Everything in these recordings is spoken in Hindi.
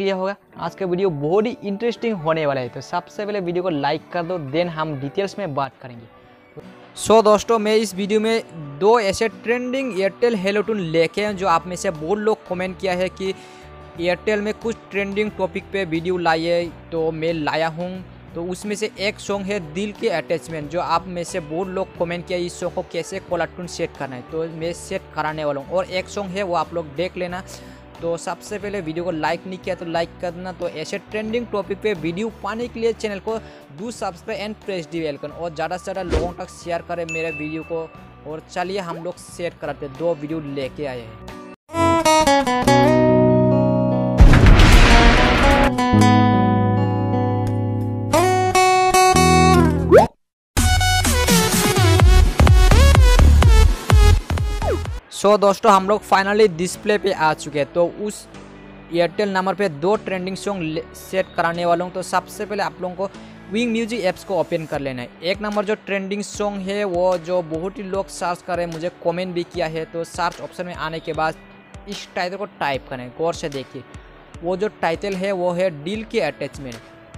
लिया होगा। आज का वीडियो बहुत ही इंटरेस्टिंग होने वाला है। तो सबसे पहले वीडियो को लाइक कर दो देन हम डिटेल्स में बात करेंगे। सो so, दोस्तों मैं इस वीडियो में दो ऐसे ट्रेंडिंग एयरटेल हेलोटून लेके हैं जो आप में से बहुत लोग कमेंट किया है कि एयरटेल में कुछ ट्रेंडिंग टॉपिक पे वीडियो लाइए तो मैं लाया हूँ। तो उसमें से एक सॉन्ग है दिल के अटैचमेंट जो आप में से बहुत लोग कमेंट किया इस सॉन्ग को कैसे कॉलर टून सेट करना है। तो मैं सेट कराने वाला हूँ। और एक सॉन्ग है वो आप लोग देख लेना। तो सबसे पहले वीडियो को लाइक नहीं किया तो लाइक करना। तो ऐसे ट्रेंडिंग टॉपिक पे वीडियो पाने के लिए चैनल को do subscribe and press the bell icon और ज़्यादा से ज़्यादा लोगों तक शेयर करें मेरे वीडियो को। और चलिए हम लोग शेयर कराते दो वीडियो लेके आए हैं। सो so, दोस्तों हम लोग फाइनली डिस्प्ले पे आ चुके हैं। तो उस एयरटेल नंबर पे दो ट्रेंडिंग सॉन्ग सेट कराने वाला हूँ। तो सबसे पहले आप लोगों को विंग म्यूज़िक ऐप्स को ओपन कर लेना है। एक नंबर जो ट्रेंडिंग सॉन्ग है वो जो बहुत ही लोग सर्च कर रहे हैं मुझे कमेंट भी किया है। तो सर्च ऑप्शन में आने के बाद इस टाइटल को टाइप करें। गौर से देखिए वो जो टाइटल है वो है डील के अटैचमेंट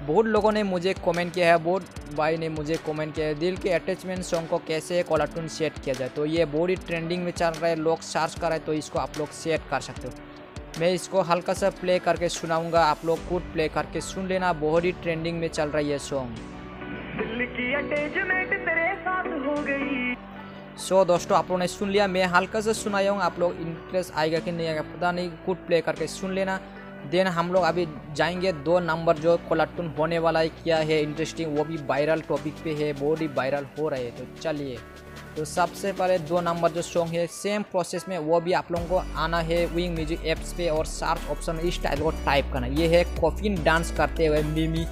बहुत लोगों ने मुझे कमेंट किया है बहुत भाई ने मुझे कमेंट किया है दिल के अटैचमेंट सॉन्ग को कैसे कॉलर टून सेट किया जाए? तो ये बहुत ही ट्रेंडिंग में चल रहा है लोग सर्च कर रहे हैं तो इसको आप लोग सेट कर सकते हो। मैं इसको हल्का सा प्ले करके सुनाऊँगा आप लोग खुद प्ले करके सुन लेना बहुत ही ट्रेंडिंग में चल रहा है ये सॉन्ग सो so, दोस्तों आप लोगों ने सुन लिया मैं हल्का सा सुनाया हूँ आप लोग इंटरेस्ट आएगा कि नहीं आएगा पता नहीं खुद प्ले करके सुन लेना। देन हम लोग अभी जाएँगे दो नंबर जो कोलाटून होने वाला है, क्या है इंटरेस्टिंग वो भी वायरल टॉपिक पे है बहुत ही वायरल हो रहे हैं तो चलिए। तो सबसे पहले दो नंबर जो सॉन्ग है सेम प्रोसेस में वो भी आप लोगों को आना है विंग म्यूज़िक एप्स पे और सर्च ऑप्शन में इस टाइप को टाइप करना। ये है कॉफिन डांस करते हुए मिमी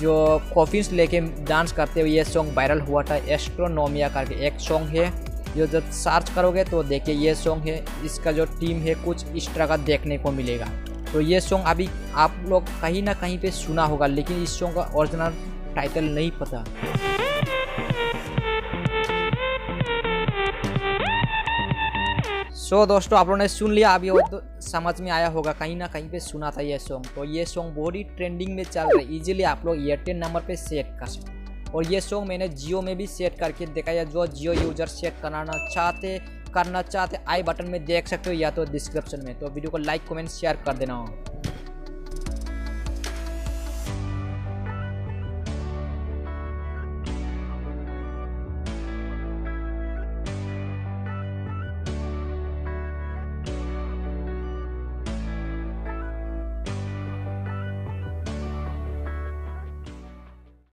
जो कॉफिन्स लेके डांस करते हुए ये सॉन्ग वायरल हुआ था एस्ट्रोनोमिया करके। एक सॉन्ग है, जो जब सर्च करोगे तो देखिए ये सॉन्ग है, इसका जो टीम है कुछ इस तरह का देखने को मिलेगा। तो ये सॉन्ग अभी आप लोग कहीं ना कहीं पे सुना होगा लेकिन इस सॉन्ग का ओरिजिनल टाइटल नहीं पता। सो so, दोस्तों आप लोगों ने सुन लिया अभी तो समझ में आया होगा कहीं ना कहीं पे सुना था ये सॉन्ग तो ये सॉन्ग बहुत ही ट्रेंडिंग में चल रहा है इजीली आप लोग एयरटेल नंबर पे सेट कर सकते और ये सॉन्ग मैंने जियो में भी सेट करके देखा है जो जियो यूज़र सेट कराना चाहते करना चाहते आई बटन में देख सकते हो या तो डिस्क्रिप्शन में। तो वीडियो को लाइक कमेंट शेयर कर देना।